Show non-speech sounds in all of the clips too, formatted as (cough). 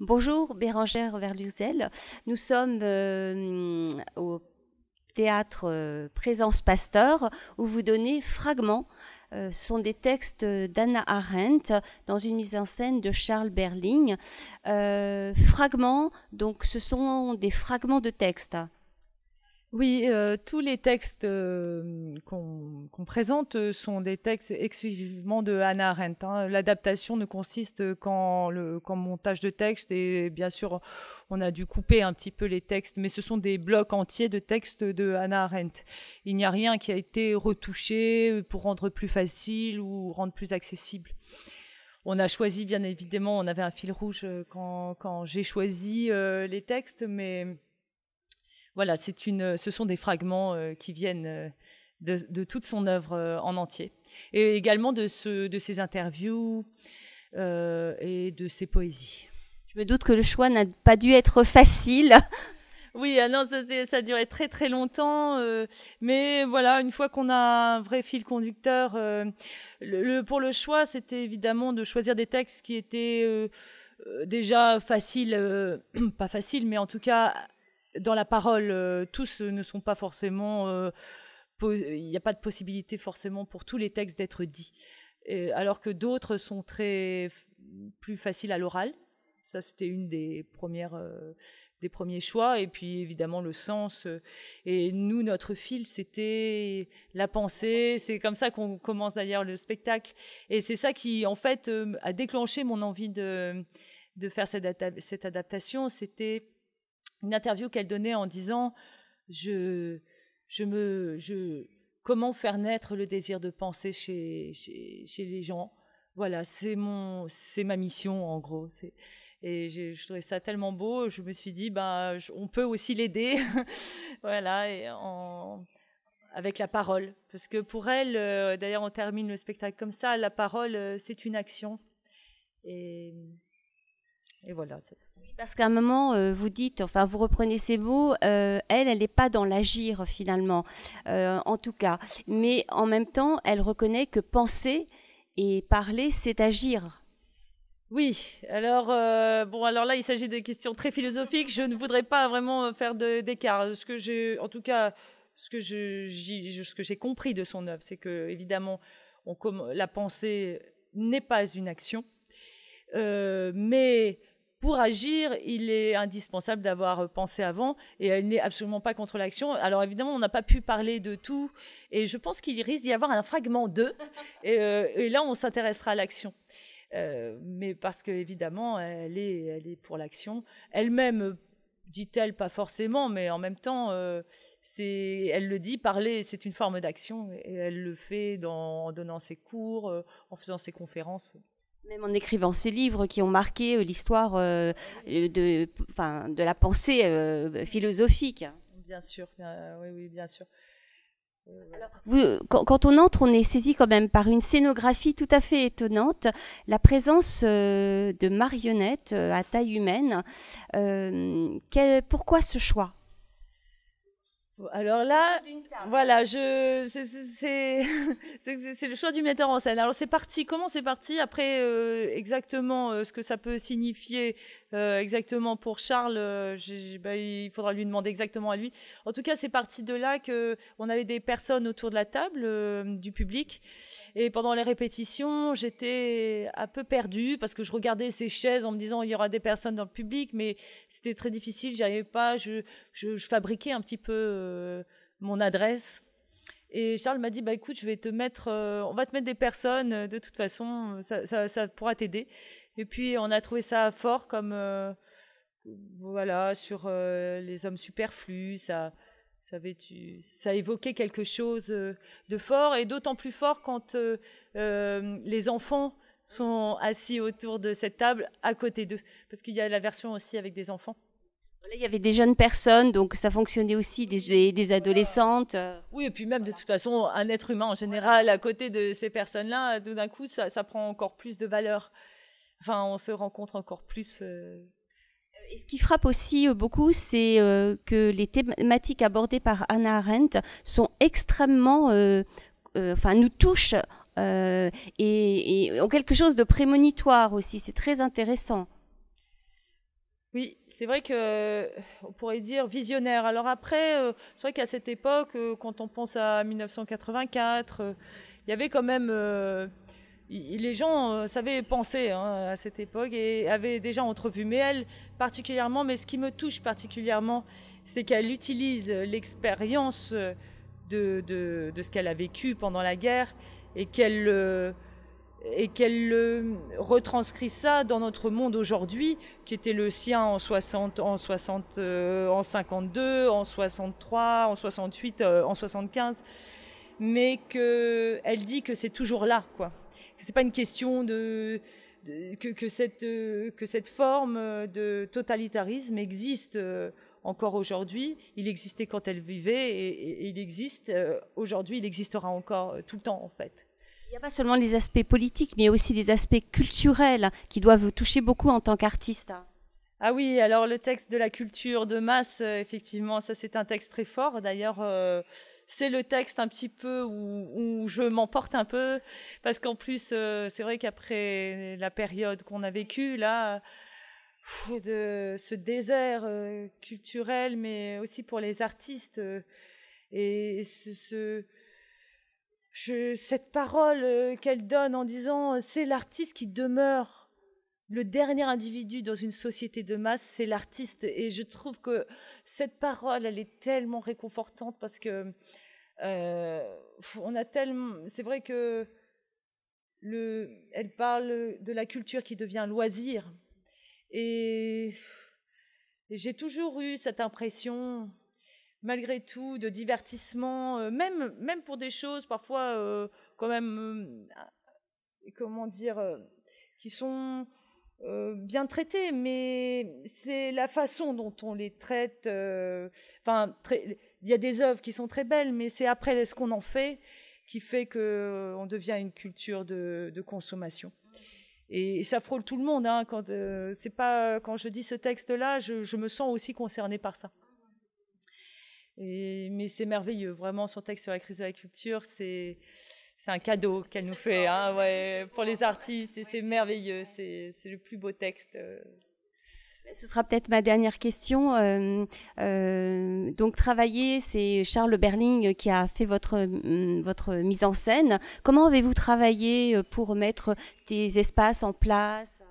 Bonjour Bérangère Verluzel. Nous sommes euh, au théâtre euh, Présence Pasteur où vous donnez fragments. Euh, ce sont des textes d'Anna Arendt dans une mise en scène de Charles Berling. fragments, donc ce sont des fragments de textes. Oui, euh, tous les textes euh, qu'on présente euh, sont des textes exclusivement de Hannah Arendt. Hein. L'adaptation ne consiste qu'en montage de texte et bien sûr on a dû couper un petit peu les textes, mais ce sont des blocs entiers de textes de Hannah Arendt. Il n'y a rien qui a été retouché pour rendre plus facile ou rendre plus accessible. On a choisi bien évidemment, on avait un fil rouge quand j'ai choisi les textes, mais voilà, c'est une, ce sont des fragments euh, qui viennent euh, de, toute son œuvre euh, en entier, et également de, ce, de ses interviews et de ses poésies. Je me doute que le choix n'a pas dû être facile. (laughs) Oui, ah non, ça, ça, a duré très très longtemps, mais voilà, une fois qu'on a un vrai fil conducteur, le, pour le choix, c'était évidemment de choisir des textes qui étaient déjà faciles, (clears throat) pas faciles, mais en tout cas dans la parole, euh, tous ne sont pas forcément. Euh, il n'y a pas de possibilité forcément pour tous les textes d'être dits, alors que d'autres sont très plus faciles à l'oral. Ça, c'était une des premières. Euh, des premiers choix et puis évidemment le sens et nous notre fil c'était la pensée c'est comme ça qu'on commence d'ailleurs le spectacle et c'est ça qui en fait a déclenché mon envie de de faire cette, cette adaptation c'était une interview qu'elle donnait en disant je, je me, je, comment faire naître le désir de penser chez, chez, les gens. Voilà, c'est mon, c'est ma mission en gros. Et je, trouvais ça tellement beau, je me suis dit, bah, on peut aussi l'aider, (laughs) voilà, avec la parole. Parce que pour elle, euh, d'ailleurs, on termine le spectacle comme ça, la parole, euh, c'est une action. Et, et voilà. Parce qu'à un moment, euh, vous dites, enfin, vous reprenez ces mots, euh, elle, elle n'est pas dans l'agir finalement, euh, en tout cas. Mais en même temps, elle reconnaît que penser et parler, c'est agir. Oui, alors bon, alors là, il s'agit de questions très philosophiques. Je ne voudrais pas vraiment faire d'écart. Ce que j'ai, en tout cas, ce que j'ai compris de son œuvre, c'est que évidemment, la pensée n'est pas une action, mais pour agir, il est indispensable d'avoir pensé avant et elle n'est absolument pas contre l'action. Alors évidemment, on n'a pas pu parler de tout et je pense qu'il risque d'y avoir un fragment 2 (laughs) euh, et, là, on s'intéressera à l'action. Euh, mais parce qu'évidemment, elle est, elle est pour l'action. Elle-même, dit-elle, pas forcément, mais en même temps, euh, elle le dit, parler, c'est une forme d'action et elle le fait en donnant ses cours, en faisant ses conférences. Même en écrivant ces livres qui ont marqué euh, l'histoire euh, de, enfin, de la pensée euh, philosophique. Bien sûr, oui, oui, bien sûr. quand, on entre, on est saisi quand même par une scénographie tout à fait étonnante, la présence de marionnettes à taille humaine. pourquoi ce choix? Alors là, voilà, je, (laughs) c'est le choix du metteur en scène. Alors c'est parti. Comment c'est parti Après, euh, exactement euh, ce que ça peut signifier euh, exactement pour Charles, bah, il faudra lui demander exactement à lui. En tout cas, c'est parti de là que on avait des personnes autour de la table du public et pendant les répétitions, j'étais un peu perdue parce que je regardais ces chaises en me disant il y aura des personnes dans le public, mais c'était très difficile, j'y arrivais pas. Je, je, fabriquais un petit peu mon adresse. Et Charles m'a dit bah écoute, je vais te mettre, euh, on va te mettre des personnes. Euh, de toute façon, ça, ça, pourra t'aider. Et puis on a trouvé ça fort comme voilà sur les hommes superflus. Ça ça, avait, ça évoquait quelque chose euh, de fort, et d'autant plus fort quand euh, euh, les enfants sont assis autour de cette table à côté d'eux, parce qu'il y a la version aussi avec des enfants. Il y avait des jeunes personnes, donc ça fonctionnait aussi, des, des adolescentes. Oui, et puis même de toute façon, un être humain en général, à côté de ces personnes-là, tout d'un coup, ça, ça, prend encore plus de valeur. Enfin, on se rencontre encore plus ce qui frappe aussi euh, beaucoup, c'est euh, que les thématiques abordées par Anna Arendt sont extrêmement, euh, enfin, nous touchent et, ont quelque chose de prémonitoire aussi. C'est très intéressant. C'est vrai que on pourrait dire visionnaire. Alors après, c'est vrai qu'à cette époque, quand on pense à 1984, il y avait quand même les gens savaient penser hein, à cette époque et avaient déjà entrevu. Mais elle, particulièrement, mais ce qui me touche particulièrement, c'est qu'elle utilise l'expérience de, de, ce qu'elle a vécu pendant la guerre et qu'elle euh, et qu'elle retranscrit ça dans notre monde aujourd'hui, qui était le sien en 60, en 60, euh, en 52, en 63, en 68, euh, en 75, mais que elle dit que c'est toujours là, quoi. Que c'est pas une question de, que, que, cette que cette forme de totalitarisme existe encore aujourd'hui. Il existait quand elle vivait et, il existe euh, aujourd'hui. Il existera encore euh, tout le temps en fait. Il n'y a pas seulement les aspects politiques, mais aussi les aspects culturels qui doivent toucher beaucoup en tant qu'artiste. Ah oui, alors le texte de la culture de masse, euh, effectivement, ça c'est un texte très fort. D'ailleurs, c'est le texte un petit peu où, je m'emporte un peu, parce qu'en plus, c'est vrai qu'après la période qu'on a vécue, là, de ce désert euh, culturel, mais aussi pour les artistes. Euh, et ce, cette parole euh, qu'elle donne en disant c'est l'artiste qui demeure le dernier individu dans une société de masse, c'est l'artiste. Et je trouve que cette parole, elle est tellement réconfortante parce que on a tellement. C'est vrai que le, elle parle de la culture qui devient loisir et, j'ai toujours eu cette impression, malgré tout, de divertissement, euh, même, même pour des choses parfois euh, quand même, euh, comment dire, qui sont bien traitées, mais c'est la façon dont on les traite. Enfin, il y a des œuvres qui sont très belles, mais c'est après ce qu'on en fait qui fait qu'on devient une culture de consommation. Et ça frôle tout le monde. Hein, quand, c'est pas, quand je dis ce texte-là, je, je, me sens aussi concernée par ça. Et, mais c'est merveilleux, vraiment, son texte sur la crise de la culture, c'est, c'est un cadeau qu'elle nous fait hein, ouais, pour les artistes, et c'est merveilleux, c'est, c'est le plus beau texte. Euh, ce sera peut-être ma dernière question. Euh, euh, donc travailler, c'est Charles Berling qui a fait votre mm, votre mise en scène. Comment avez-vous travaillé pour mettre des espaces en place?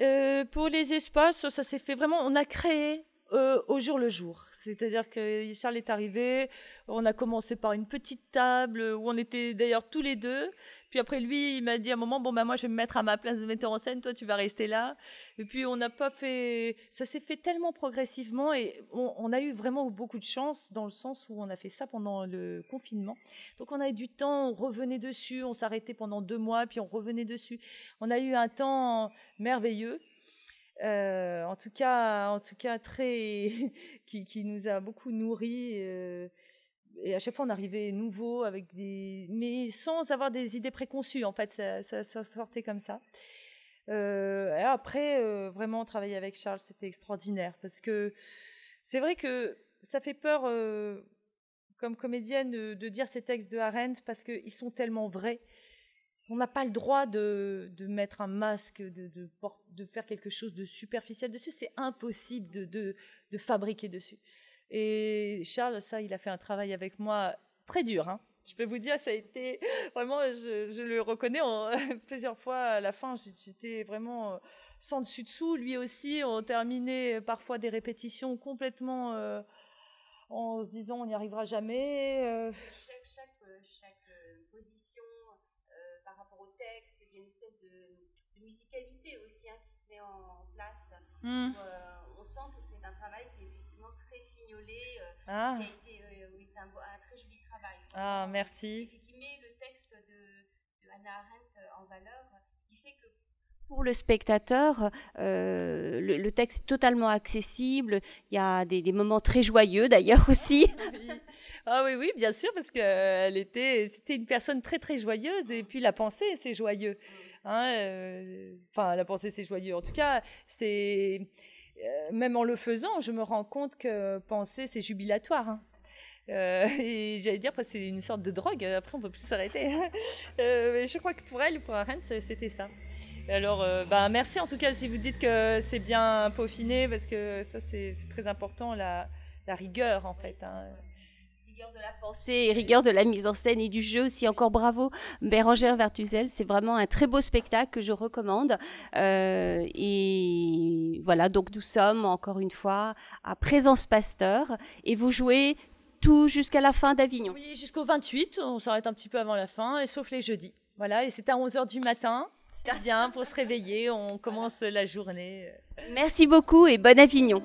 Euh, Pour les espaces, ça s'est fait vraiment. On a créé euh, au jour le jour. C'est-à-dire que Charles est arrivé, on a commencé par une petite table où on était d'ailleurs tous les deux. Puis après, lui, il m'a dit à un moment, bon, ben moi, je vais me mettre à ma place de metteur en scène, toi, tu vas rester là. Et puis, on n'a pas fait, ça s'est fait tellement progressivement et on, a eu vraiment beaucoup de chance dans le sens où on a fait ça pendant le confinement. Donc, on a eu du temps, on revenait dessus, on s'arrêtait pendant deux mois, puis on revenait dessus. On a eu un temps merveilleux. Euh, en tout cas, en tout cas très (laughs) qui, nous a beaucoup nourris. Euh, et à chaque fois on arrivait nouveau avec des mais sans avoir des idées préconçues en fait ça, sortait comme ça euh, et après vraiment travailler avec Charles c'était extraordinaire parce que c'est vrai que ça fait peur comme comédienne de, de, dire ces textes de Arendt parce qu'ils sont tellement vrais on n'a pas le droit de, mettre un masque, de, faire quelque chose de superficiel dessus. C'est impossible de, fabriquer dessus. Et Charles, ça, il a fait un travail avec moi très dur. Hein. Je peux vous dire, ça a été vraiment, je, le reconnais (laughs) plusieurs fois à la fin, j'étais vraiment euh, sans dessus dessous. Lui aussi, on terminait parfois des répétitions complètement euh, en se disant on n'y arrivera jamais. Euh. Y a une espèce de, de musicalité aussi hein, qui se met en place. Mmh. Où, on sent que c'est un travail qui est très fignolé, euh, ah. qui a été, euh, oui, c'est un, un, très joli travail. Ah, merci. Et qui met le texte de, de Hannah Arendt euh, en valeur, qui fait que pour le spectateur, euh, le, le, texte est totalement accessible. Il y a des, des moments très joyeux d'ailleurs aussi. (laughs) Ah oui, oui, bien sûr, parce qu'elle était, c'était une personne très très joyeuse et puis la pensée, c'est joyeux. Hein, euh, enfin, la pensée, c'est joyeux. En tout cas, c'est euh, même en le faisant, je me rends compte que penser, c'est jubilatoire. Hein. Euh, (laughs) et j'allais dire, c'est une sorte de drogue. Après, on peut plus s'arrêter. euh, je crois que pour elle, pour Arendt, c'était ça. alors, euh, bah, merci en tout cas si vous dites que c'est bien peaufiné, parce que ça c'est très important, la, rigueur en fait. Hein. Rigueur de la pensée et rigueur de la mise en scène et du jeu aussi. Encore bravo, Bérangère Vertuzel. C'est vraiment un très beau spectacle que je recommande. Euh, et voilà, donc nous sommes encore une fois à Présence Pasteur et vous jouez tout jusqu'à la fin d'Avignon. Oui, jusqu'au 28. On s'arrête un petit peu avant la fin, et sauf les jeudis. Voilà, et c'est à 11h du matin bien pour se réveiller. On commence la journée. Merci beaucoup et bon Avignon.